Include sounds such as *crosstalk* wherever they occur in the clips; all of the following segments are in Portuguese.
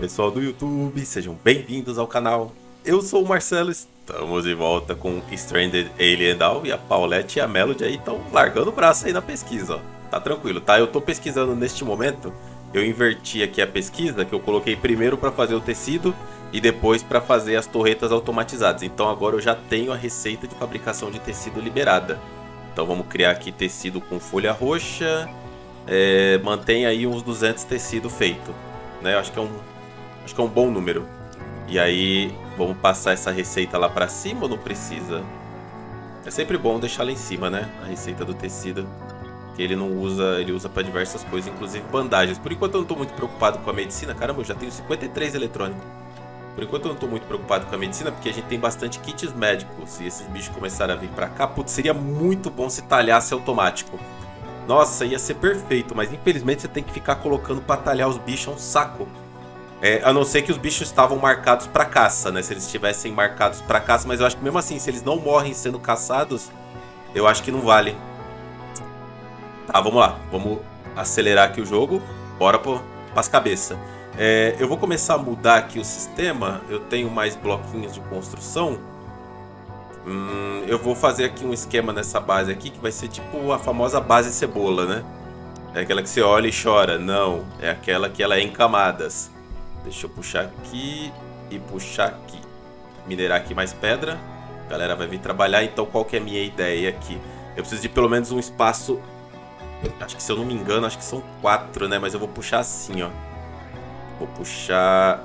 pessoal do YouTube, sejam bem-vindos ao canal. Eu sou o Marcelo, estamos de volta com Stranded Alien Down e a Paulette e a Melody aí estão largando o braço aí na pesquisa, ó. Tá tranquilo, tá? Eu tô pesquisando neste momento, eu inverti aqui a pesquisa, que eu coloquei primeiro para fazer o tecido e depois para fazer as torretas automatizadas. Então agora eu já tenho a receita de fabricação de tecido liberada. Então vamos criar aqui tecido com folha roxa, é, mantém aí uns 200 tecido feito, né? Acho que é um acho que é um bom número. E aí vamos passar essa receita lá para cima ou não precisa? É sempre bom deixar lá em cima, né? A receita do tecido que ele não usa, ele usa para diversas coisas, inclusive bandagens. Por enquanto eu não estou muito preocupado com a medicina, caramba, eu já tenho 53 eletrônicos. Por enquanto eu não estou muito preocupado com a medicina, porque a gente tem bastante kits médicos. E esses bichos começarem a vir para cá, putz, seria muito bom se talhasse automático. Nossa, ia ser perfeito, mas infelizmente você tem que ficar colocando pra talhar os bichos é um saco. É, a não ser que os bichos estavam marcados para caça, né? Se eles estivessem marcados para caça, mas eu acho que mesmo assim, se eles não morrem sendo caçados, eu acho que não vale. Tá, vamos lá. Vamos acelerar aqui o jogo. Bora para as cabeças. É, eu vou começar a mudar aqui o sistema. Eu tenho mais bloquinhos de construção. Hum, eu vou fazer aqui um esquema nessa base aqui que vai ser tipo a famosa base cebola, né? É aquela que você olha e chora. Não, é aquela que ela é em camadas. Deixa eu puxar aqui e puxar aqui. Minerar aqui mais pedra. A galera vai vir trabalhar, então qual que é a minha ideia aqui? Eu preciso de pelo menos um espaço... Acho que se eu não me engano, acho que são quatro, né? Mas eu vou puxar assim, ó. Vou puxar...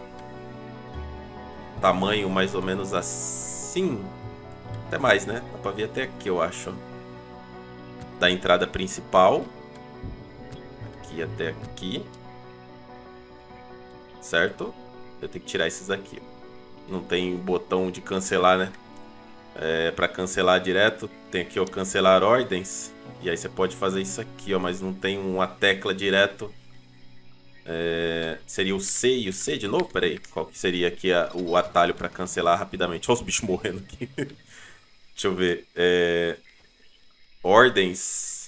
Tamanho mais ou menos assim. Até mais, né? Dá pra vir até aqui, eu acho. Da entrada principal. Aqui até aqui certo? Eu tenho que tirar esses aqui. Não tem botão de cancelar, né? É, para cancelar direto, tem aqui o cancelar ordens. E aí você pode fazer isso aqui, ó, mas não tem uma tecla direto. É, seria o C e o C de novo? Peraí, qual que seria aqui a, o atalho para cancelar rapidamente? Olha os bichos morrendo aqui. *laughs* Deixa eu ver. É, ordens.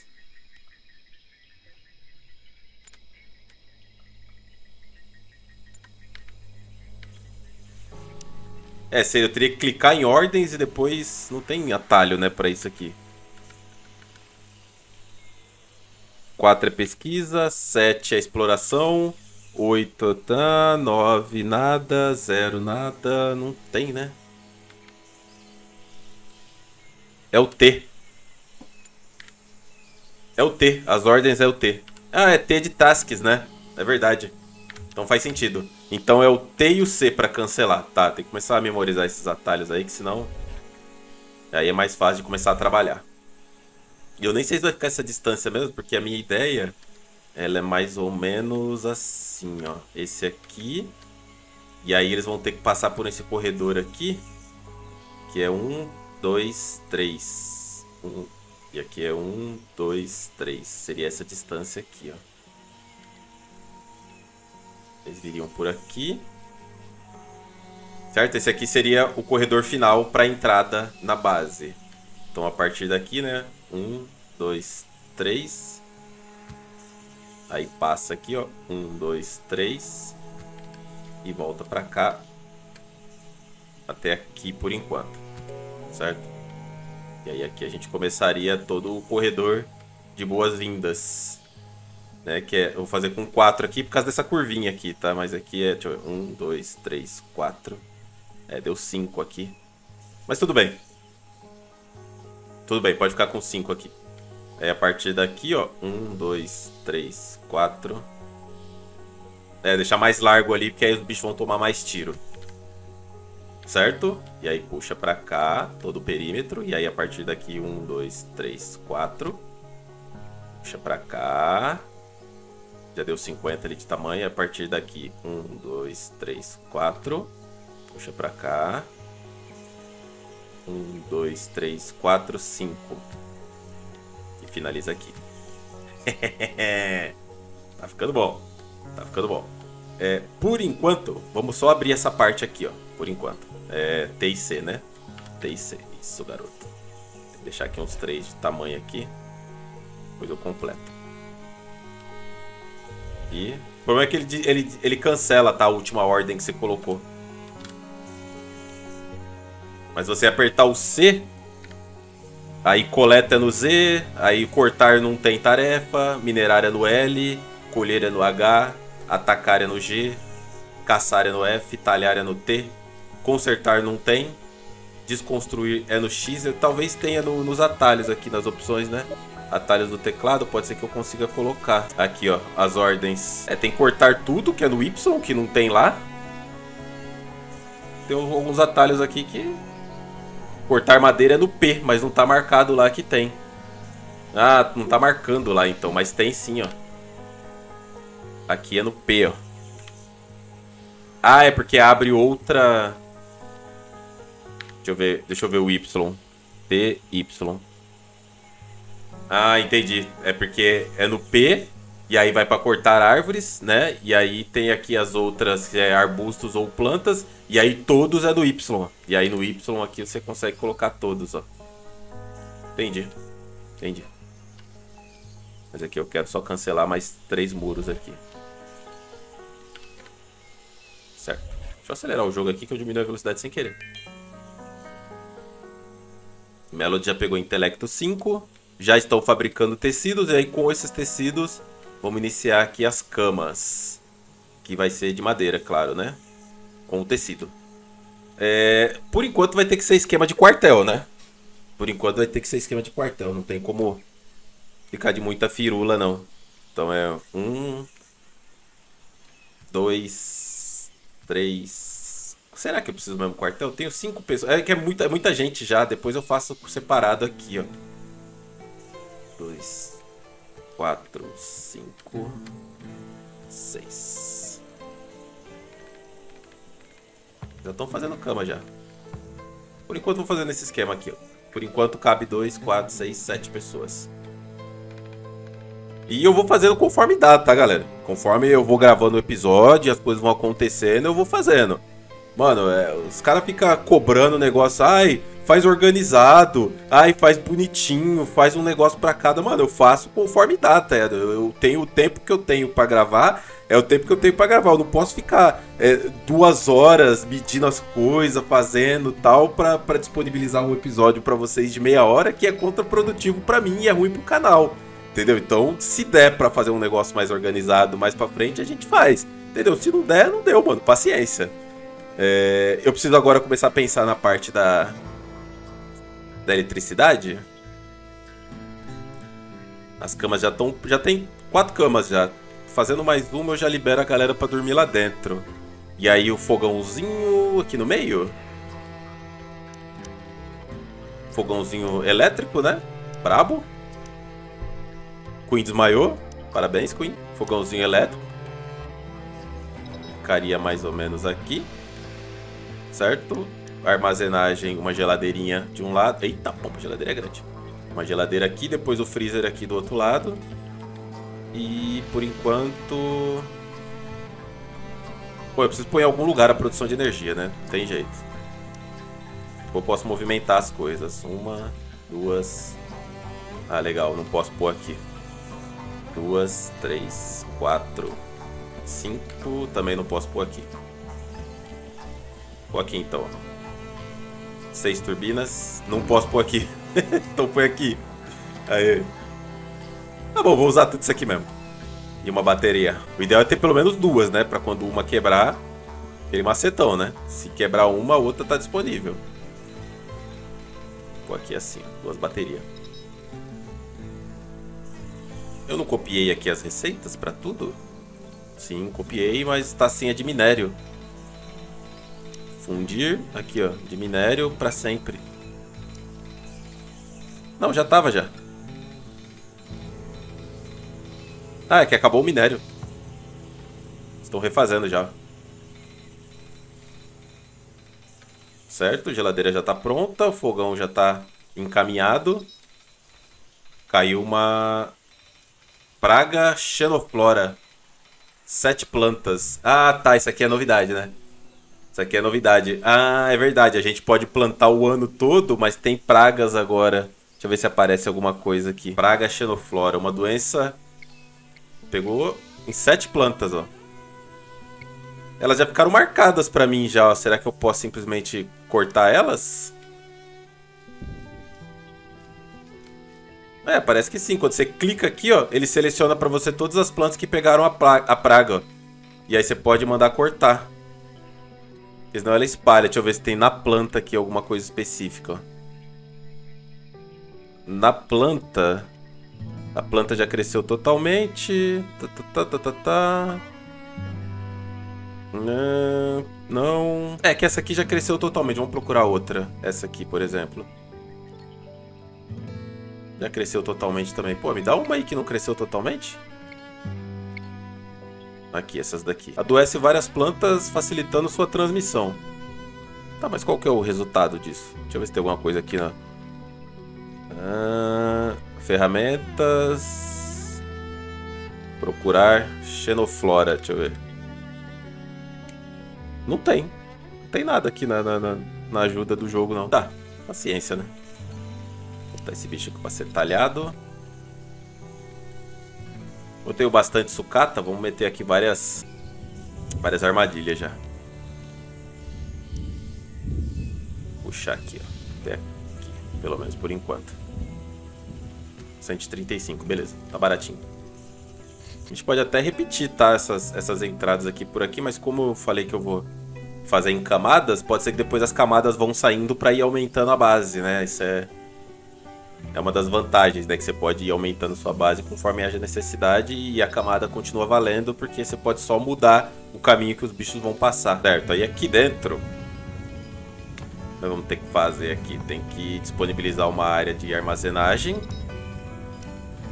É, eu teria que clicar em ordens e depois não tem atalho, né, para isso aqui. 4 é pesquisa, 7 é exploração, 8 tá, 9 nada, 0 nada, não tem, né? É o T. É o T, as ordens é o T. Ah, é T de tasks, né? É verdade. Então faz sentido. Então é o T e o C para cancelar. Tá, tem que começar a memorizar esses atalhos aí, que senão... Aí é mais fácil de começar a trabalhar. E eu nem sei se vai ficar essa distância mesmo, porque a minha ideia... Ela é mais ou menos assim, ó. Esse aqui... E aí eles vão ter que passar por esse corredor aqui. Que é um, dois, três. Um, e aqui é um, dois, três. Seria essa distância aqui, ó. Eles viriam por aqui. Certo? Esse aqui seria o corredor final para a entrada na base. Então, a partir daqui, né? Um, dois, três. Aí passa aqui, ó. Um, dois, três. E volta para cá. Até aqui por enquanto. Certo? E aí aqui a gente começaria todo o corredor de boas-vindas né? Que é, eu vou fazer com 4 aqui por causa dessa curvinha aqui, tá? Mas aqui é, deixa eu ver, 1, 2, 3, 4. É, deu 5 aqui. Mas tudo bem. Tudo bem, pode ficar com 5 aqui. Aí a partir daqui, ó, 1, 2, 3, 4. É, deixar mais largo ali, porque aí os bichos vão tomar mais tiro. Certo? E aí puxa pra cá, todo o perímetro. E aí a partir daqui, 1, 2, 3, 4. Puxa pra cá já deu 50 ali de tamanho. A partir daqui, 1, 2, 3, 4. Puxa pra cá. 1, 2, 3, 4, 5. E finaliza aqui. *laughs* tá ficando bom. Tá ficando bom. É, por enquanto, vamos só abrir essa parte aqui, ó. Por enquanto. É T e C, né? T e C. Isso, garoto. Vou deixar aqui uns 3 de tamanho aqui. Depois eu completo. Aqui. problema é que ele, ele, ele cancela, tá? A última ordem que você colocou. Mas você apertar o C, aí coleta no Z, aí cortar não tem tarefa, minerar é no L, colher é no H, atacar é no G, caçar é no F, talhar é no T, consertar não tem, desconstruir é no X, talvez tenha no, nos atalhos aqui, nas opções, né? Atalhos do teclado, pode ser que eu consiga colocar. Aqui, ó, as ordens. É, tem cortar tudo, que é no Y, que não tem lá. Tem alguns atalhos aqui que... Cortar madeira é no P, mas não tá marcado lá que tem. Ah, não tá marcando lá então, mas tem sim, ó. Aqui é no P, ó. Ah, é porque abre outra... Deixa eu ver, deixa eu ver o Y. P, Y. Ah, entendi. É porque é no P e aí vai para cortar árvores, né? E aí tem aqui as outras, que é arbustos ou plantas, e aí todos é do Y. E aí no Y aqui você consegue colocar todos, ó. Entendi. Entendi. Mas aqui eu quero só cancelar mais três muros aqui. Certo. Deixa eu acelerar o jogo aqui que eu diminui a velocidade sem querer. Melody já pegou intelecto 5. Já estão fabricando tecidos. E aí com esses tecidos vamos iniciar aqui as camas. Que vai ser de madeira, claro, né? Com o tecido. É, por enquanto vai ter que ser esquema de quartel, né? Por enquanto vai ter que ser esquema de quartel. Não tem como ficar de muita firula, não. Então é um... Dois... Três... Será que eu preciso do mesmo quartel? Eu tenho cinco pessoas. É que é muita, é muita gente já. Depois eu faço separado aqui, ó. Dois, quatro, cinco, seis. Já estão fazendo cama já. Por enquanto vou fazendo esse esquema aqui, ó. Por enquanto cabe dois, quatro, seis, sete pessoas. E eu vou fazendo conforme dá, tá, galera? Conforme eu vou gravando o episódio, as coisas vão acontecendo, eu vou fazendo. Mano, é, os caras ficam cobrando o negócio, ai, faz organizado, ai, faz bonitinho, faz um negócio para cada. Mano, eu faço conforme dá, tá? Eu tenho o tempo que eu tenho para gravar, é o tempo que eu tenho para gravar. Eu não posso ficar é, duas horas medindo as coisas, fazendo tal, para disponibilizar um episódio para vocês de meia hora, que é contraprodutivo para mim e é ruim pro canal. Entendeu? Então, se der para fazer um negócio mais organizado mais para frente, a gente faz. Entendeu? Se não der, não deu, mano. Paciência. É, eu preciso agora começar a pensar na parte da, da eletricidade. As camas já estão. Já tem quatro camas já. Fazendo mais uma, eu já libero a galera para dormir lá dentro. E aí o fogãozinho aqui no meio. Fogãozinho elétrico, né? Brabo. Queen desmaiou. Parabéns, Queen. Fogãozinho elétrico. Ficaria mais ou menos aqui certo? Armazenagem, uma geladeirinha de um lado. Eita, pô, a geladeira é grande. Uma geladeira aqui, depois o freezer aqui do outro lado. E por enquanto. Pô, eu preciso pôr em algum lugar a produção de energia, né? Não tem jeito. Eu posso movimentar as coisas. Uma, duas. Ah, legal, não posso pôr aqui. Duas, três, quatro, cinco. Também não posso pôr aqui. Pô aqui então. Seis turbinas. Não posso pôr aqui. *laughs* então põe aqui. Aí. Tá bom, vou usar tudo isso aqui mesmo. E uma bateria. O ideal é ter pelo menos duas, né? Pra quando uma quebrar, aquele macetão, né? Se quebrar uma, a outra tá disponível. Vou aqui assim, duas baterias. Eu não copiei aqui as receitas pra tudo? Sim, copiei, mas tá sem a de minério. Fundir, aqui ó, de minério para sempre. Não, já tava já. Ah, é que acabou o minério. Estão refazendo já. Certo, a geladeira já está pronta, o fogão já está encaminhado. Caiu uma praga xenoflora. Sete plantas. Ah, tá, isso aqui é novidade, né? Isso aqui é novidade. Ah, é verdade. A gente pode plantar o ano todo, mas tem pragas agora. Deixa eu ver se aparece alguma coisa aqui. Praga xenoflora, uma doença. Pegou em sete plantas, ó. Elas já ficaram marcadas pra mim já. ó. Será que eu posso simplesmente cortar elas? É, parece que sim. Quando você clica aqui, ó, ele seleciona pra você todas as plantas que pegaram a, pra- a praga, ó. E aí você pode mandar cortar. Porque senão ela espalha. Deixa eu ver se tem na planta aqui alguma coisa específica. Na planta... A planta já cresceu totalmente. Tá, tá, tá, tá, tá, tá. Não, não. É que essa aqui já cresceu totalmente. Vamos procurar outra. Essa aqui, por exemplo. Já cresceu totalmente também. Pô, me dá uma aí que não cresceu totalmente. Aqui, essas daqui. Adoece várias plantas, facilitando sua transmissão. Tá, mas qual que é o resultado disso? Deixa eu ver se tem alguma coisa aqui na... Ah, ferramentas... Procurar xenoflora, deixa eu ver. Não tem. Não tem nada aqui na, na, na- ajuda do jogo, não. Tá, paciência, né? Vou botar esse bicho aqui pra ser talhado. Eu tenho bastante sucata, vamos meter aqui várias várias armadilhas já. Puxar aqui, ó. Até aqui, pelo menos por enquanto. 135, beleza, tá baratinho. A gente pode até repetir, tá? Essas, essas entradas aqui por aqui, mas como eu falei que eu vou fazer em camadas, pode ser que depois as camadas vão saindo pra ir aumentando a base, né? Isso é, é uma das vantagens, né? Que você pode ir aumentando sua base conforme haja necessidade e a camada continua valendo, porque você pode só mudar o caminho que os bichos vão passar, certo? Aí aqui dentro, nós vamos ter que fazer aqui, tem que disponibilizar uma área de armazenagem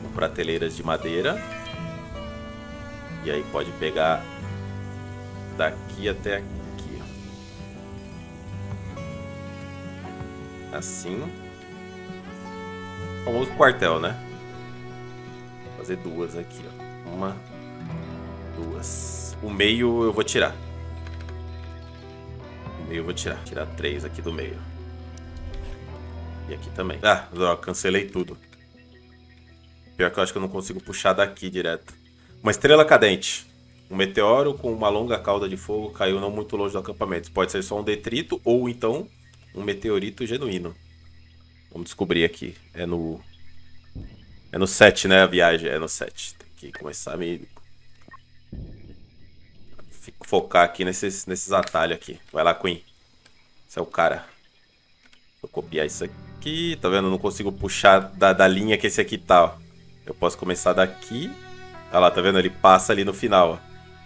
com prateleiras de madeira. E aí pode pegar daqui até aqui, ó. Assim. Famoso quartel, né? Vou fazer duas aqui, ó. Uma, duas. O meio eu vou tirar. O meio eu vou tirar. Tirar três aqui do meio. E aqui também. Ah, droga, cancelei tudo. Pior que eu acho que eu não consigo puxar daqui direto. Uma estrela cadente. Um meteoro com uma longa cauda de fogo caiu não muito longe do acampamento. Pode ser só um detrito ou então um meteorito genuíno. Vamos descobrir aqui. É no. É no 7, né? A viagem. É no 7. Tem que começar a me. Focar aqui nesses, nesses atalhos aqui. Vai lá, Queen. Esse é o cara. Vou copiar isso aqui. Tá vendo? Eu não consigo puxar da, da linha que esse aqui tá, ó. Eu posso começar daqui. Olha lá, tá vendo? Ele passa ali no final, ó.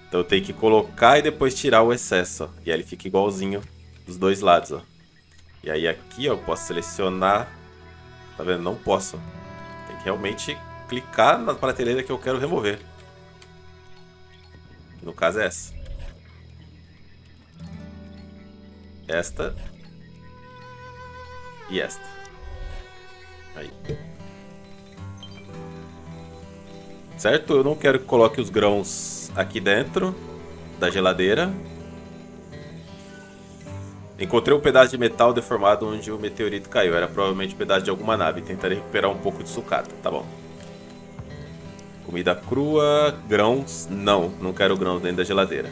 Então eu tenho que colocar e depois tirar o excesso, ó. E aí ele fica igualzinho dos dois lados, ó. E aí aqui, ó, eu posso selecionar. Tá vendo? Não posso. Tem que realmente clicar na prateleira que eu quero remover. No caso é essa. Esta. E esta. Aí. Certo? Eu não quero que coloque os grãos aqui dentro da geladeira. Encontrei um pedaço de metal deformado onde o meteorito caiu. Era provavelmente um pedaço de alguma nave. Tentarei recuperar um pouco de sucata. Tá bom. Comida crua, grãos. Não, não quero grãos dentro da geladeira.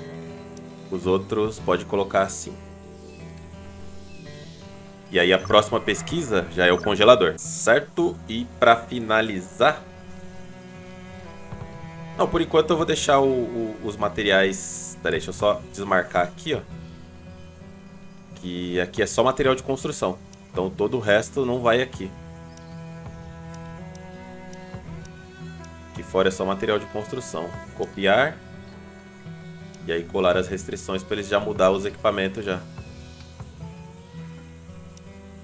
Os outros pode colocar assim. E aí a próxima pesquisa já é o congelador, certo? E para finalizar, não, por enquanto eu vou deixar o- o- os materiais. Peraí, deixa eu só desmarcar aqui, ó. Que aqui é só material de construção. Então todo o resto não vai aqui. Aqui fora é só material de construção. Copiar. E aí colar as restrições para eles já mudar os equipamentos já.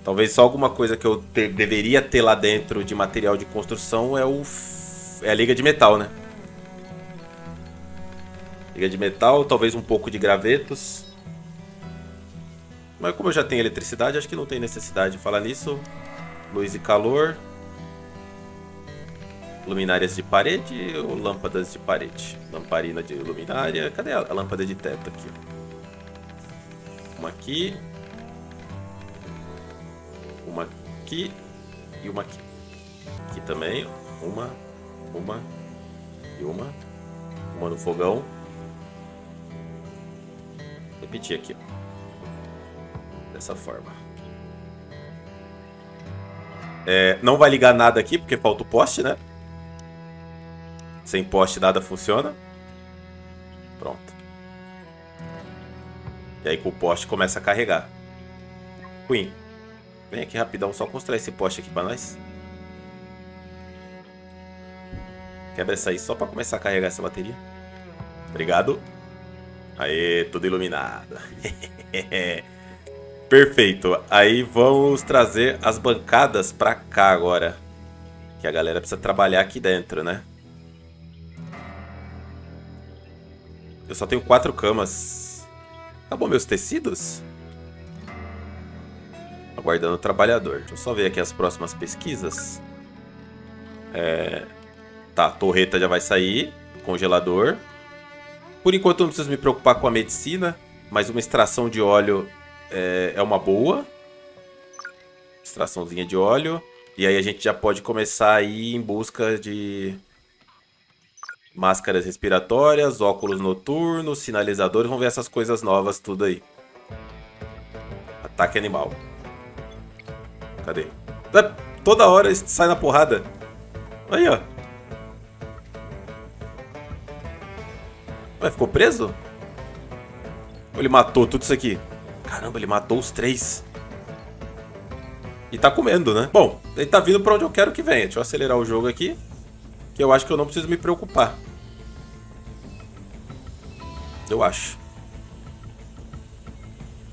Talvez só alguma coisa que eu te- deveria ter lá dentro de material de construção é o é a liga de metal, né? Liga de metal, talvez um pouco de gravetos. Mas como eu já tenho eletricidade, acho que não tem necessidade de falar nisso. Luz e calor. Luminárias de parede ou lâmpadas de parede? Lamparina de luminária. Cadê a a lâmpada de teto aqui? Uma aqui. Uma aqui. E uma aqui. Aqui também. Uma. Uma. E uma. Uma no fogão. Repetir aqui, ó. Dessa forma. É, não vai ligar nada aqui, porque falta o poste, né? Sem poste nada funciona. Pronto. E aí com o poste começa a carregar. Queen, vem aqui rapidão, só construir esse poste aqui pra nós. Quebra essa aí só pra começar a carregar essa bateria. Obrigado. Aê, tudo iluminado. *laughs* Perfeito. Aí vamos trazer as bancadas pra cá agora. Que a galera precisa trabalhar aqui dentro, né? Eu só tenho quatro camas. Acabou meus tecidos? Aguardando o trabalhador. Deixa eu só ver aqui as próximas pesquisas. É... Tá, torreta já vai sair. Congelador. Por enquanto não preciso me preocupar com a medicina. Mas uma extração de óleo é, é uma boa. Extraçãozinha de óleo. E aí a gente já pode começar a ir em busca de máscaras respiratórias, óculos noturnos, sinalizadores. Vamos ver essas coisas novas tudo aí. Ataque animal. Cadê? Toda hora sai na porrada. Aí, ó. Ué, ficou preso? Ou ele matou tudo isso aqui? Caramba, ele matou os três. E tá comendo, né? Bom, ele tá vindo pra onde eu quero que venha. Deixa eu acelerar o jogo aqui. Que eu acho que eu não preciso me preocupar. Eu acho.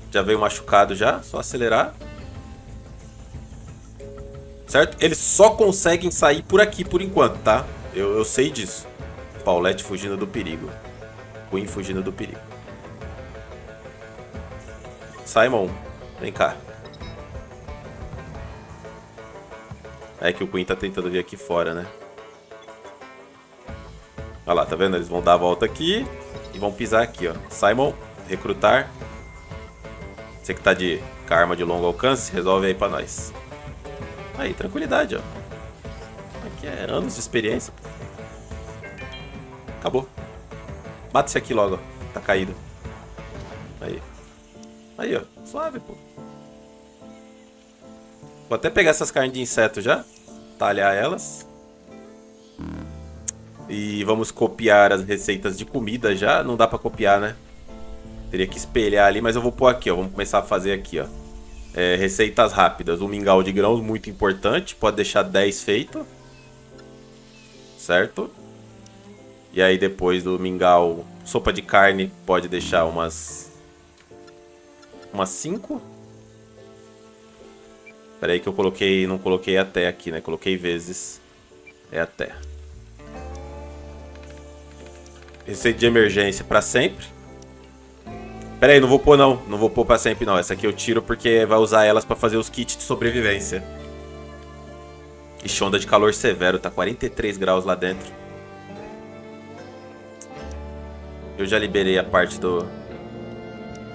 Já veio machucado já. Só acelerar. Certo? Eles só conseguem sair por aqui por enquanto, tá? Eu, eu sei disso. Paulette fugindo do perigo. Queen fugindo do perigo. Simon, vem cá. É que o Queen tá tentando vir aqui fora, né? Olha lá, tá vendo? Eles vão dar a volta aqui e vão pisar aqui, ó. Simon, recrutar. Você que tá de arma de longo alcance, resolve aí pra nós. Aí, tranquilidade, ó. Aqui é anos de experiência. Acabou. Mata esse aqui logo, ó. Tá caído. Aí. Ó. Suave, pô. Vou até pegar essas carnes de inseto já. Talhar elas. E vamos copiar as receitas de comida já. Não dá pra copiar, né? Teria que espelhar ali, mas eu vou pôr aqui, ó. Vamos começar a fazer aqui, ó. É, receitas rápidas. Um mingau de grãos, muito importante. Pode deixar 10 feito. Certo? E aí depois do mingau, sopa de carne, pode deixar umas umas 5. Espera aí que eu coloquei, não coloquei até aqui, né? Coloquei vezes. É até. Receita de emergência para sempre. Pera aí, não vou pôr não. Não vou pôr para sempre não. Essa aqui eu tiro porque vai usar elas para fazer os kits de sobrevivência. Ixi, onda de calor severo. Tá 43 graus lá dentro. Eu já liberei a parte do,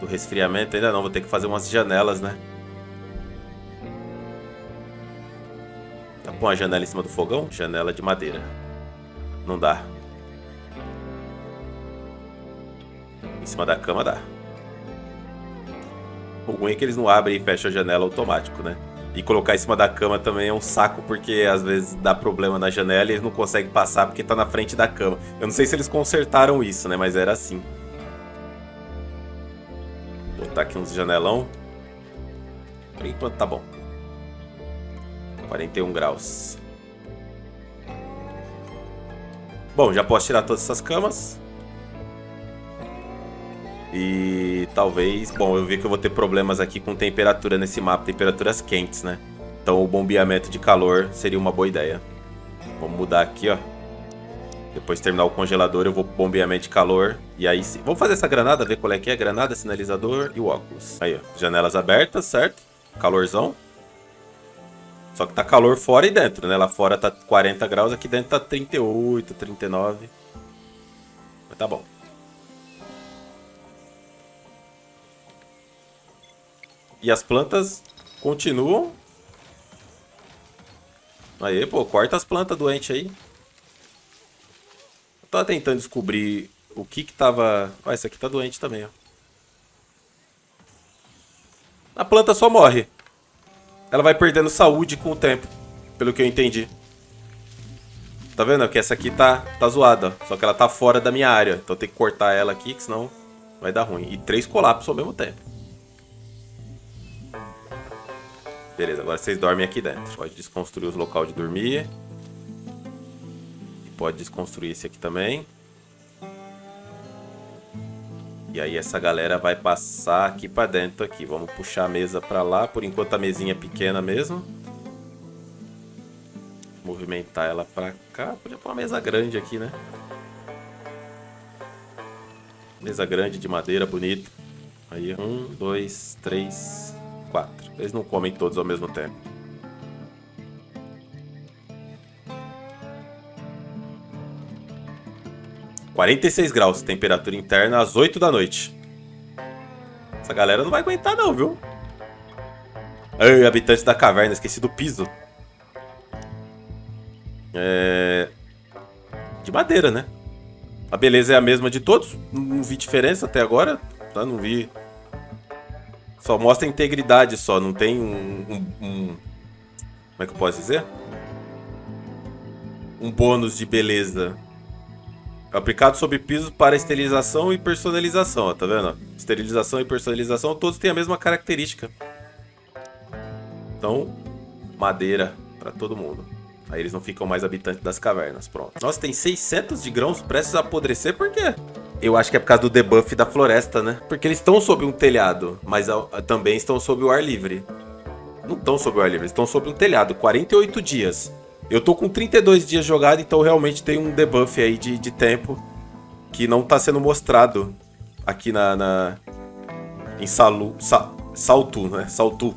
do resfriamento. Ainda não, vou ter que fazer umas janelas, né? Tá com a janela em cima do fogão? Janela de madeira. Não dá. Em cima da cama dá. O ruim é que eles não abrem e fecham a janela automático, né? E colocar em cima da cama também é um saco, porque às vezes dá problema na janela e eles não conseguem passar porque tá na frente da cama. Eu não sei se eles consertaram isso, né? Mas era assim botar aqui uns janelão. Por enquanto tá bom. 41 graus. Bom, já posso tirar todas essas camas. E talvez... Bom, eu vi que eu vou ter problemas aqui com temperatura nesse mapa. Temperaturas quentes, né? Então o bombeamento de calor seria uma boa ideia. Vamos mudar aqui, ó. Depois de terminar o congelador, eu vou bombeamento de calor. E aí sim. Vamos fazer essa granada, ver qual é que é. Granada, sinalizador e o óculos. Aí, ó. Janelas abertas, certo? Calorzão. Só que tá calor fora e dentro, né? Lá fora tá 40 graus, aqui dentro tá 38, 39. Mas tá bom. E as plantas continuam. Aí, pô, corta as plantas doentes aí. Eu tava tentando descobrir o que que tava... Ah, esse aqui tá doente também, ó. a planta só morre. Ela vai perdendo saúde com o tempo, pelo que eu entendi. Tá vendo que essa aqui tá, tá zoada, só que ela tá fora da minha área. Então tem que cortar ela aqui, que senão vai dar ruim. E três colapsos ao mesmo tempo. Beleza, agora vocês dormem aqui dentro. Pode desconstruir os local de dormir. Pode desconstruir esse aqui também. E aí essa galera vai passar aqui pra dentro aqui. Vamos puxar a mesa pra lá. Por enquanto a mesinha é pequena mesmo. Movimentar ela pra cá. Podia pôr uma mesa grande aqui, né? Mesa grande de madeira, bonito. Aí, um, dois, três, quatro. Eles não comem todos ao mesmo tempo. Quarenta e seis graus, temperatura interna às 8 da noite. Essa galera não vai aguentar não, viu? Ai, habitantes da caverna, esqueci do piso. É... De madeira, né? A beleza é a mesma de todos. Não vi diferença até agora. Tá? Não vi só mostra integridade só, não tem um, um, um, Como é que eu posso dizer? Um bônus de beleza. Aplicado sobre pisos para esterilização e personalização, ó, tá vendo? Esterilização e personalização, todos têm a mesma característica. Então, madeira para todo mundo. Aí eles não ficam mais habitantes das cavernas, pronto. Nossa, tem 600 de grãos prestes a apodrecer, por quê? Eu acho que é por causa do debuff da floresta, né? Porque eles estão sob um telhado, mas também estão sob o ar livre. Não estão sob o ar livre, estão sob um telhado. 48 dias. Eu tô com 32 dias jogado, então realmente tem um debuff aí de, de tempo que não tá sendo mostrado aqui na... na em Salu... Sa, Saltu, né? Saltu.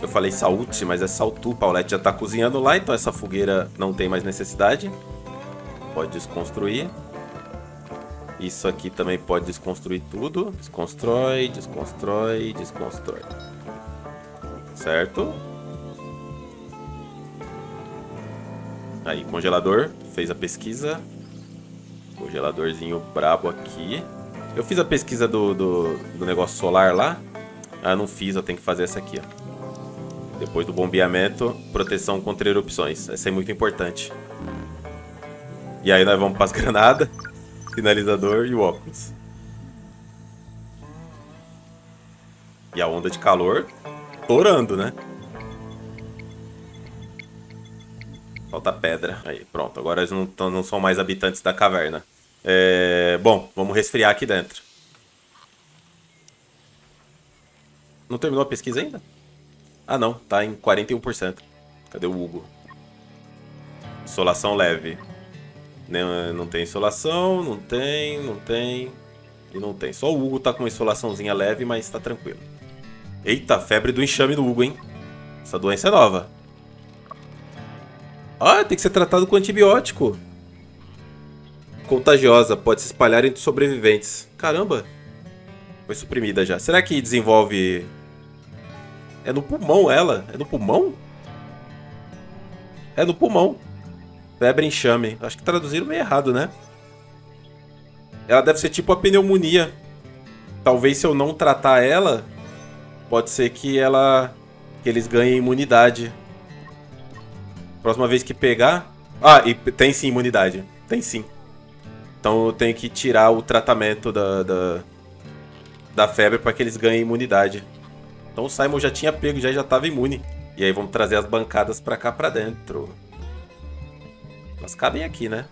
Eu falei Saúde, mas é Saltu. Paulette já tá cozinhando lá, então essa fogueira não tem mais necessidade pode desconstruir. Isso aqui também pode desconstruir tudo. Desconstrói, desconstrói, desconstrói. Certo? Aí, congelador. Fez a pesquisa. Congeladorzinho brabo aqui. Eu fiz a pesquisa do, do, do negócio solar lá. Ah, não fiz. Eu tenho que fazer essa aqui, ó. Depois do bombeamento, proteção contra erupções. Essa é muito importante. E aí nós vamos para as *laughs* granadas, finalizador e o óculos. E a onda de calor torando, né? Falta pedra. Aí, pronto. Agora eles não, não são mais habitantes da caverna. É... Bom, vamos resfriar aqui dentro. Não terminou a pesquisa ainda? Ah, não. Tá em 41%. Cadê o Hugo? Insolação leve. Não, não tem insolação, não tem, não tem e não tem. Só o Hugo tá com uma insolaçãozinha leve, mas tá tranquilo. Eita, febre do enxame do Hugo, hein? Essa doença é nova. Ah, tem que ser tratado com antibiótico. Contagiosa, pode se espalhar entre sobreviventes. Caramba. Foi suprimida já. Será que desenvolve... É no pulmão ela? É no pulmão? É no pulmão. Febre enxame. Acho que traduziram meio errado, né? Ela deve ser tipo a pneumonia. Talvez se eu não tratar ela, pode ser que ela que eles ganhem imunidade. Próxima vez que pegar, ah, e tem sim imunidade. Tem sim. Então eu tenho que tirar o tratamento da, da, da febre para que eles ganhem imunidade. Então o Simon já tinha pego, já já estava imune. E aí vamos trazer as bancadas para cá para dentro. Elas cabem aqui, né?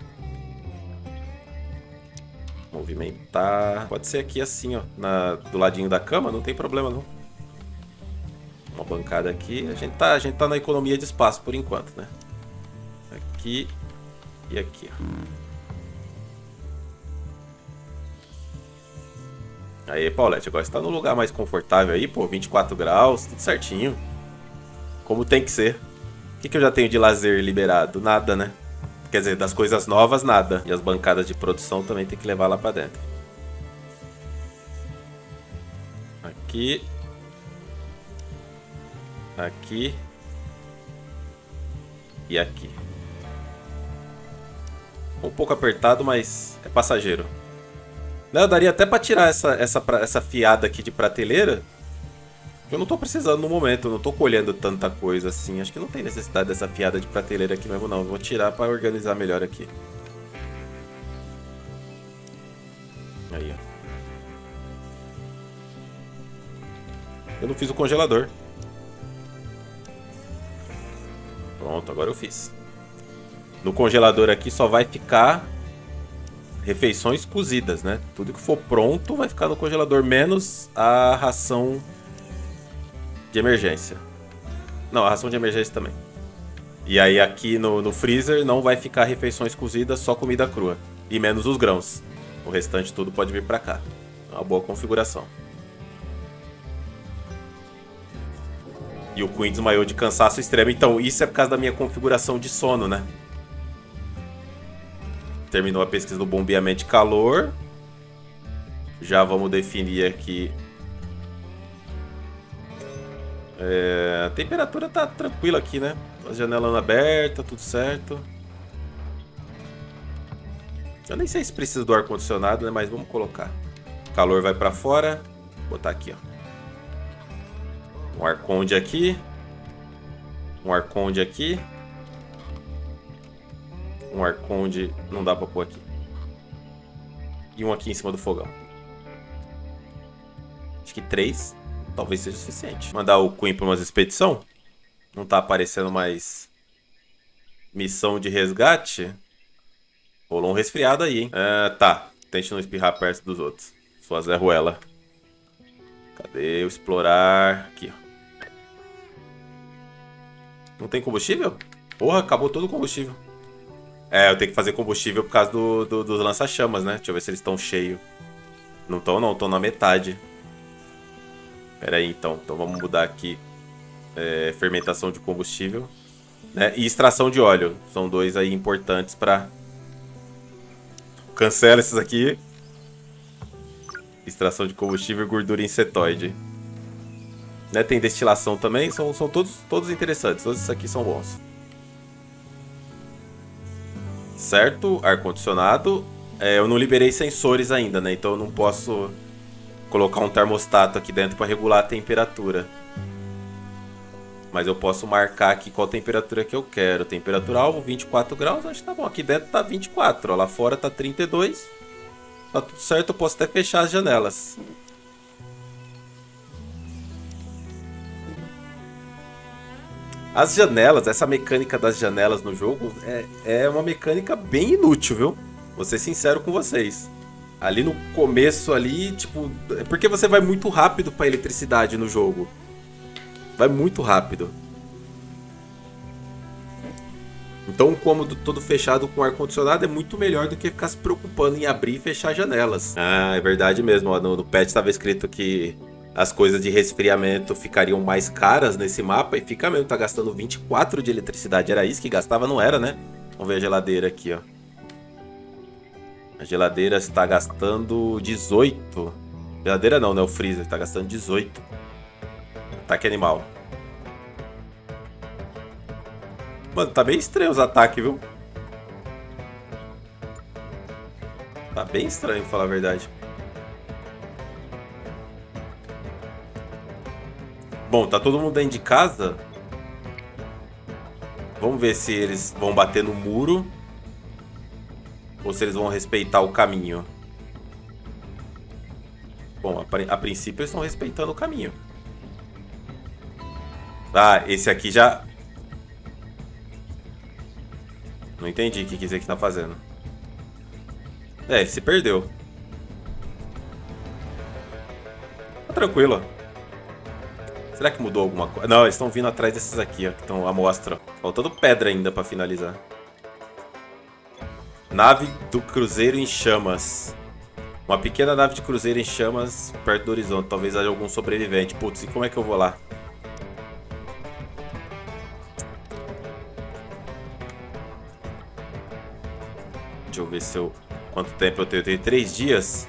Movimentar. Pode ser aqui assim, ó. Na, do ladinho da cama, não tem problema não. Uma bancada aqui. A gente tá, a gente tá na economia de espaço por enquanto, né? Aqui e aqui. Aí, Paulette, agora você tá no lugar mais confortável aí, pô, 24 graus, tudo certinho. Como tem que ser. O que, que eu já tenho de lazer liberado? Nada, né? Quer dizer, das coisas novas, nada. E as bancadas de produção também tem que levar lá pra dentro. Aqui. Aqui. E aqui. Um pouco apertado, mas é passageiro. Não, eu daria até pra tirar essa, essa, essa fiada aqui de prateleira. Eu não tô precisando no momento, não tô colhendo tanta coisa assim. Acho que não tem necessidade dessa fiada de prateleira aqui mesmo não. vou tirar pra organizar melhor aqui. Aí, ó. Eu não fiz o congelador. Pronto, agora eu fiz. No congelador aqui só vai ficar refeições cozidas, né? Tudo que for pronto vai ficar no congelador, menos a ração de emergência. Não, a ração de emergência também. E aí aqui no, no freezer não vai ficar refeições cozidas, só comida crua. E menos os grãos. O restante tudo pode vir para cá. É uma boa configuração. E o Queen desmaiou de cansaço extremo. Então, isso é por causa da minha configuração de sono, né? Terminou a pesquisa do bombeamento de calor. Já vamos definir aqui. É, a temperatura tá tranquila aqui, né? As janelas abertas, tudo certo. Eu nem sei se precisa do ar-condicionado, né? Mas vamos colocar. Calor vai para fora. Vou botar aqui, ó. Um Arconde aqui. Um Arconde aqui. Um Arconde não dá pra pôr aqui. E um aqui em cima do fogão. Acho que três talvez seja suficiente. Mandar o Queen pra umas expedição. Não tá aparecendo mais missão de resgate. Rolou um resfriado aí, hein? Ah, tá. Tente não espirrar perto dos outros. Sua Zé Ruela. Cadê o explorar? Aqui, ó. Não tem combustível? Porra, acabou todo o combustível. É, eu tenho que fazer combustível por causa do, do, dos lança-chamas, né? Deixa eu ver se eles estão cheios. Não estão não, estão na metade. Pera aí, então. Então vamos mudar aqui. É, fermentação de combustível. Né? E extração de óleo. São dois aí importantes para... Cancela esses aqui. Extração de combustível e gordura insetóide. Né, tem destilação também, são, são todos, todos interessantes, todos esses aqui são bons. Certo, ar-condicionado. É, eu não liberei sensores ainda, né? Então eu não posso colocar um termostato aqui dentro para regular a temperatura. Mas eu posso marcar aqui qual temperatura que eu quero. Temperatura alvo 24 graus, acho que tá bom. Aqui dentro tá 24, ó, lá fora tá 32. Tá tudo certo, eu posso até fechar as janelas. As janelas, essa mecânica das janelas no jogo é, é uma mecânica bem inútil, viu? Vou ser sincero com vocês. Ali no começo ali, tipo, é porque você vai muito rápido para eletricidade no jogo. Vai muito rápido. Então um cômodo todo fechado com ar condicionado é muito melhor do que ficar se preocupando em abrir e fechar janelas. Ah, é verdade mesmo. No, no patch estava escrito que as coisas de resfriamento ficariam mais caras nesse mapa e fica mesmo, tá gastando 24 de eletricidade. Era isso que gastava, não era, né? Vamos ver a geladeira aqui, ó. A geladeira está gastando 18. Geladeira não, né? O freezer está gastando 18. Ataque animal. Mano, tá bem estranho os ataques, viu? Tá bem estranho, pra falar a verdade. Bom, tá todo mundo dentro de casa. Vamos ver se eles vão bater no muro. Ou se eles vão respeitar o caminho. Bom, a, a princípio eles estão respeitando o caminho. Ah, esse aqui já... Não entendi o que quiser que tá fazendo. É, ele se perdeu. Tá tranquilo. Será que mudou alguma coisa? Não, eles estão vindo atrás desses aqui, ó, que estão à mostra. Faltando pedra ainda para finalizar. Nave do cruzeiro em chamas. Uma pequena nave de cruzeiro em chamas perto do horizonte. Talvez haja algum sobrevivente. Putz, e como é que eu vou lá? Deixa eu ver se eu... Quanto tempo eu tenho? Eu tenho três dias.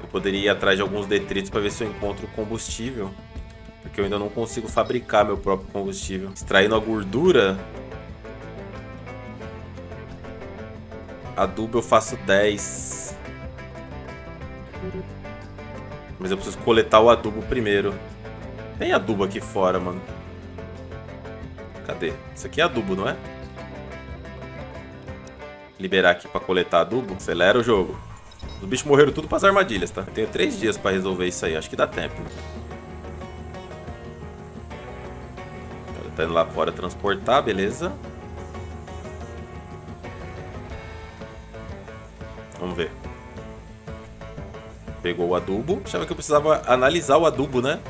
Eu poderia ir atrás de alguns detritos para ver se eu encontro combustível. Porque eu ainda não consigo fabricar meu próprio combustível. Extraindo a gordura... Adubo eu faço 10. Mas eu preciso coletar o adubo primeiro. Tem adubo aqui fora, mano. Cadê? Isso aqui é adubo, não é? Liberar aqui pra coletar adubo. Acelera o jogo. Os bichos morreram tudo pras armadilhas, tá? Eu tenho três dias pra resolver isso aí. Acho que dá tempo. Tá indo lá fora transportar, beleza. Vamos ver. Pegou o adubo. Achava que eu precisava analisar o adubo, né?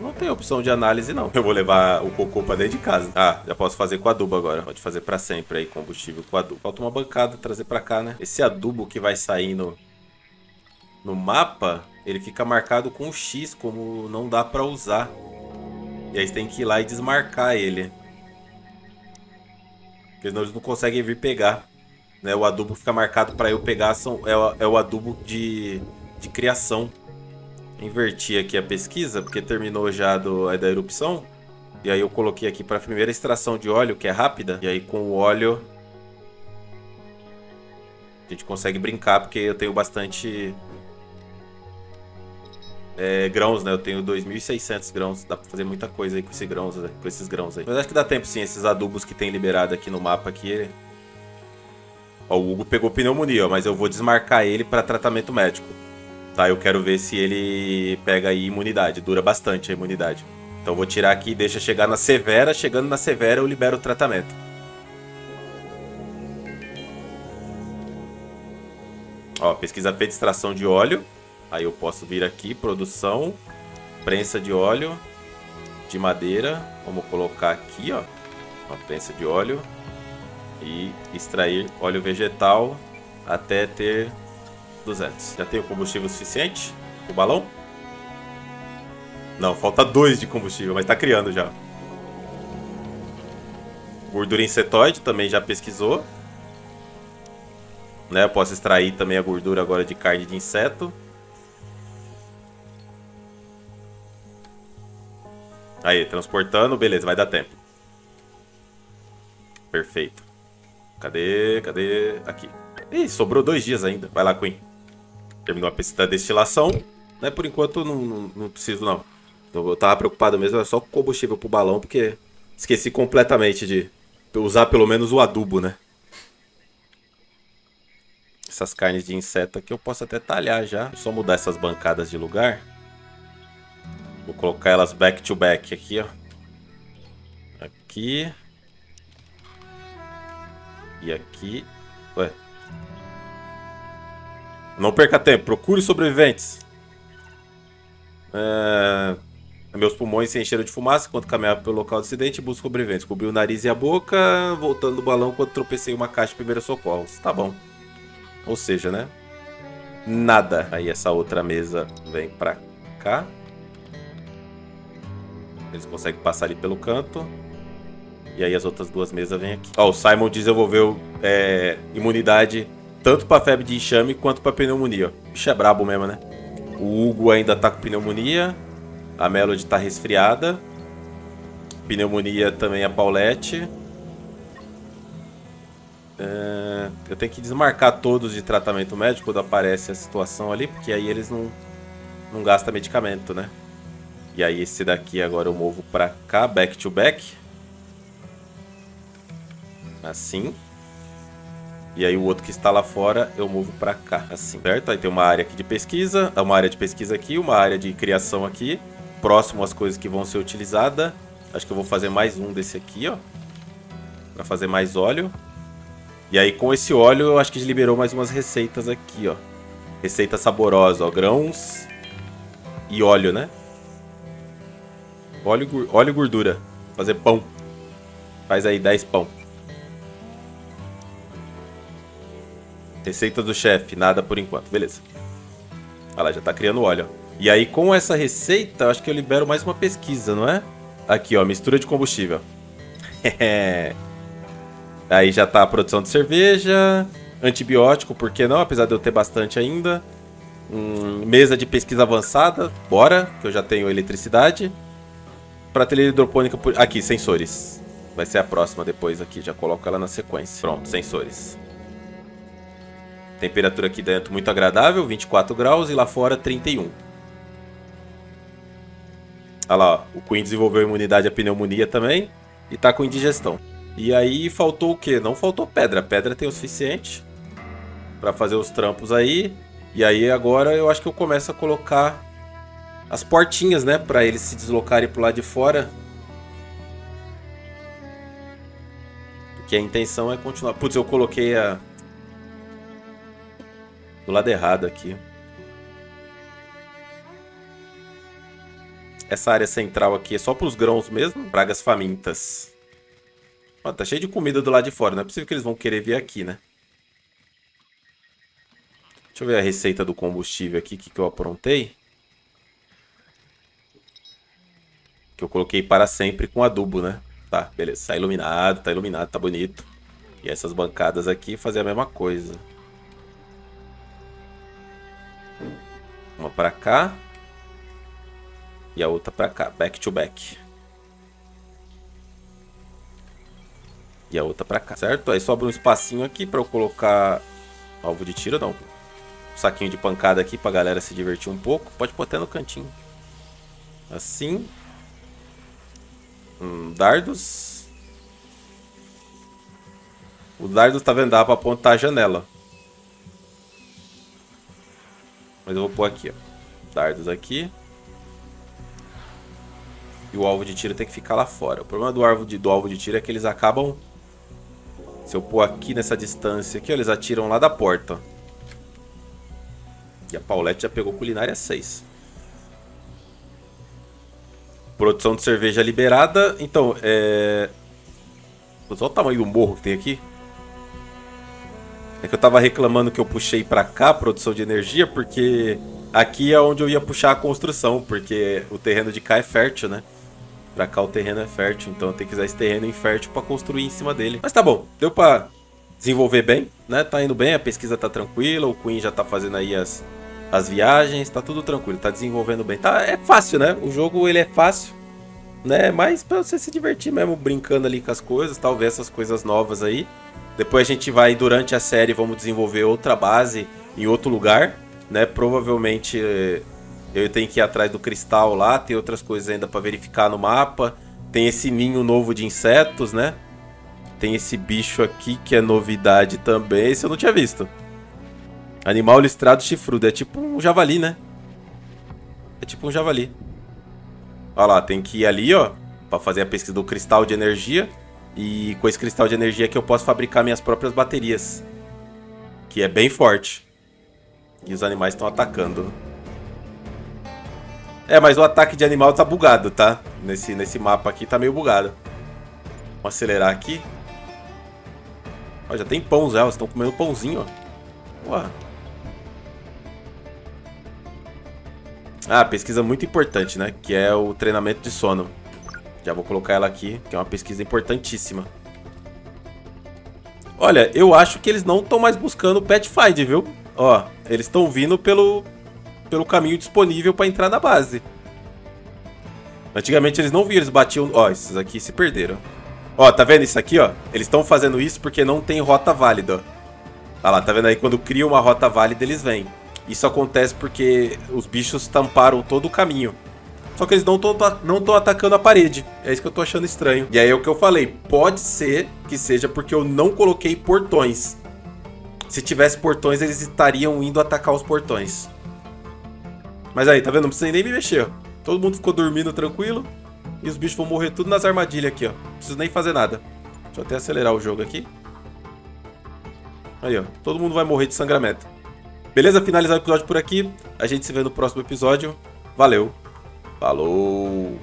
Não tem opção de análise, não. Eu vou levar o cocô pra dentro de casa. Ah, já posso fazer com adubo agora. Pode fazer pra sempre aí, combustível com adubo. Falta uma bancada, trazer pra cá, né? Esse adubo que vai saindo no mapa, ele fica marcado com X, como não dá pra usar. E aí você tem que ir lá e desmarcar ele. Porque senão eles não conseguem vir pegar. Né? O adubo fica marcado para eu pegar são, é, é o adubo de, de criação. Inverti aqui a pesquisa, porque terminou já do, é da erupção. E aí eu coloquei aqui para a primeira extração de óleo, que é rápida. E aí com o óleo a gente consegue brincar, porque eu tenho bastante é, grãos, né? Eu tenho 2.600 grãos. Dá pra fazer muita coisa aí com, esse grãos, né? com esses grãos aí. Mas acho que dá tempo sim, esses adubos que tem liberado aqui no mapa aqui. Ó, o Hugo pegou pneumonia, ó, mas eu vou desmarcar ele para tratamento médico. Tá, eu quero ver se ele pega aí imunidade. Dura bastante a imunidade. Então vou tirar aqui e deixa chegar na severa. Chegando na severa eu libero o tratamento. Ó, pesquisa feita extração de óleo. Aí eu posso vir aqui, produção, prensa de óleo de madeira. Vamos colocar aqui, ó, uma prensa de óleo e extrair óleo vegetal até ter 200. Já tenho combustível suficiente? O balão? Não, falta dois de combustível, mas tá criando já. Gordura insetoide também já pesquisou. Né, eu posso extrair também a gordura agora de carne de inseto. Aí, transportando, beleza, vai dar tempo. Perfeito. Cadê? Cadê? Aqui. Ih, sobrou dois dias ainda. Vai lá, Queen. Terminou a pesquisa da destilação. Né, por enquanto não, não, não preciso, não. Eu tava preocupado mesmo, era só com combustível pro balão, porque esqueci completamente de usar pelo menos o adubo, né? Essas carnes de inseto aqui eu posso até talhar já. Só mudar essas bancadas de lugar. Vou colocar elas back to back aqui, ó. Aqui. E aqui. Ué. Não perca tempo. Procure sobreviventes. É... Meus pulmões se encheram de fumaça enquanto caminhava pelo local do acidente e busco sobreviventes. Cobri o nariz e a boca, voltando do balão quando tropecei uma caixa de primeiros socorros. Tá bom. Ou seja, né? Nada. Aí essa outra mesa vem pra cá. Eles conseguem passar ali pelo canto. E aí as outras duas mesas vêm aqui. Ó, o Simon desenvolveu é, imunidade tanto pra febre de enxame quanto pra pneumonia. Bicho é brabo mesmo, né? O Hugo ainda tá com pneumonia. A Melody tá resfriada. Pneumonia também a Paulette. É, eu tenho que desmarcar todos de tratamento médico quando aparece a situação ali, porque aí eles não, não gastam medicamento, né? E aí esse daqui agora eu movo pra cá, back to back. Assim. E aí o outro que está lá fora eu movo pra cá, assim, certo? Aí tem uma área aqui de pesquisa, uma área de pesquisa aqui, uma área de criação aqui. Próximo às coisas que vão ser utilizadas. Acho que eu vou fazer mais um desse aqui, ó. Pra fazer mais óleo. E aí com esse óleo eu acho que liberou mais umas receitas aqui, ó. Receita saborosa, ó. Grãos e óleo, né? Óleo, óleo gordura. Fazer pão. Faz aí 10 pão. Receita do chefe, nada por enquanto. Beleza. Olha lá, já tá criando óleo. E aí, com essa receita, acho que eu libero mais uma pesquisa, não é? Aqui, ó, mistura de combustível. *laughs* aí já tá a produção de cerveja, antibiótico, por que não? Apesar de eu ter bastante ainda. Hum, mesa de pesquisa avançada, bora, que eu já tenho eletricidade. Prateleira hidropônica por... Aqui, sensores. Vai ser a próxima depois aqui, já coloco ela na sequência. Pronto, sensores. Temperatura aqui dentro muito agradável, 24 graus, e lá fora 31. Olha lá, o Queen desenvolveu imunidade à pneumonia também e tá com indigestão. E aí faltou o quê? Não faltou pedra. Pedra tem o suficiente para fazer os trampos aí. E aí agora eu acho que eu começo a colocar as portinhas, né, para eles se deslocarem pro lado de fora. Porque a intenção é continuar. Putz, eu coloquei a do lado errado aqui. Essa área central aqui é só para os grãos mesmo, pragas famintas. Ó, tá cheio de comida do lado de fora, não é possível que eles vão querer vir aqui, né? Deixa eu ver a receita do combustível aqui que, que eu aprontei. Que eu coloquei para sempre com adubo, né? Tá, beleza. Tá iluminado, tá iluminado, tá bonito. E essas bancadas aqui fazer a mesma coisa. Uma para cá. E a outra para cá. Back to back. E a outra para cá, certo? Aí sobra um espacinho aqui para eu colocar alvo de tiro, não saquinho de pancada aqui pra galera se divertir um pouco. Pode pôr até no cantinho. Assim. Hum, dardos. O dardo, tá vendo? Dá pra apontar a janela. Mas eu vou pôr aqui, ó. Dardos aqui. E o alvo de tiro tem que ficar lá fora. O problema do alvo de, do alvo de tiro é que eles acabam... Se eu pôr aqui nessa distância aqui, ó, eles atiram lá da porta. E a Paulette já pegou culinária 6. Produção de cerveja liberada. Então, é... Olha o tamanho do morro que tem aqui. É que eu tava reclamando que eu puxei pra cá a produção de energia, porque aqui é onde eu ia puxar a construção, porque o terreno de cá é fértil, né? Pra cá o terreno é fértil, então tenho que usar esse terreno infértil pra construir em cima dele. Mas tá bom, deu pra desenvolver bem, né? Tá indo bem, a pesquisa tá tranquila, o Queen já tá fazendo aí as, as viagens, tá tudo tranquilo, tá desenvolvendo bem. Tá, é fácil, né? O jogo ele é fácil, né? Mas para você se divertir mesmo brincando ali com as coisas, talvez essas coisas novas aí. Depois a gente vai durante a série vamos desenvolver outra base em outro lugar, né? Provavelmente eh, eu tenho que ir atrás do cristal lá, tem outras coisas ainda para verificar no mapa. Tem esse ninho novo de insetos, né? Tem esse bicho aqui que é novidade também, esse eu não tinha visto. Animal listrado chifrudo. É tipo um javali, né? É tipo um javali. Olha lá, tem que ir ali, ó. Pra fazer a pesquisa do cristal de energia. E com esse cristal de energia que eu posso fabricar minhas próprias baterias. Que é bem forte. E os animais estão atacando. É, mas o ataque de animal tá bugado, tá? Nesse, nesse mapa aqui tá meio bugado. Vamos acelerar aqui. Ó, já tem pão já, eles estão comendo pãozinho, ó. Ué. Ah, pesquisa muito importante, né? Que é o treinamento de sono. Já vou colocar ela aqui, que é uma pesquisa importantíssima. Olha, eu acho que eles não estão mais buscando o Pathfinder, viu? Ó, eles estão vindo pelo, pelo caminho disponível para entrar na base. Antigamente eles não viam, eles batiam... Ó, esses aqui se perderam. Ó, tá vendo isso aqui, ó? Eles estão fazendo isso porque não tem rota válida. Olha lá, tá vendo aí? Quando cria uma rota válida, eles vêm. Isso acontece porque os bichos tamparam todo o caminho. Só que eles não estão não atacando a parede. É isso que eu tô achando estranho. E aí é o que eu falei. Pode ser que seja porque eu não coloquei portões. Se tivesse portões, eles estariam indo atacar os portões. Mas aí, tá vendo? Não precisa nem me mexer. Todo mundo ficou dormindo tranquilo. E os bichos vão morrer tudo nas armadilhas aqui, ó. Não preciso nem fazer nada. Deixa eu até acelerar o jogo aqui. Aí, ó. Todo mundo vai morrer de sangramento. Beleza? Finalizar o episódio por aqui. A gente se vê no próximo episódio. Valeu. Falou.